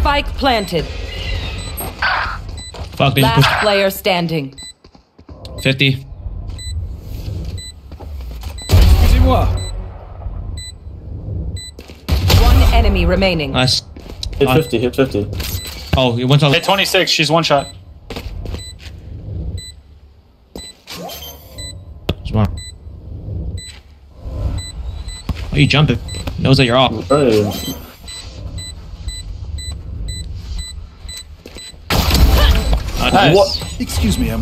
Spike planted. Fuck, Last player standing. 50. Excusez-moi. One enemy remaining. Nice. Hit 50, hit 50. Oh, he went on. Hit 26, she's one shot. Smart. Why are you jumping? Knows that you're off. Hey, Nice. What? Excuse me, I'm